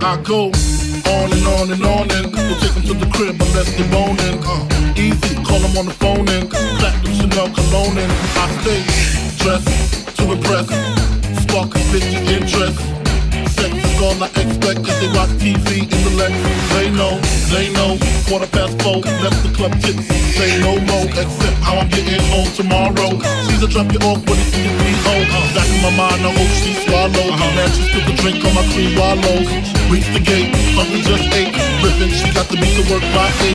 go on and on and on and we'll take them to the crib unless they're boning. Easy, call them on the phone and platinum Chanel cologne and I stay dressed to impress, spark a bitch interest. Sex is all I expect cause they watch TV in the Lex. They know, they know, quarter past four, left the club tipsy, say no more, except how I'm getting home tomorrow. Caesar drop you off when it's in home. My mind, I hope she swallows. Man, she uh-huh. spilled the drink on my cream wallows. Reach the gate, something just ate. Ripping, she got to meet the work by eight.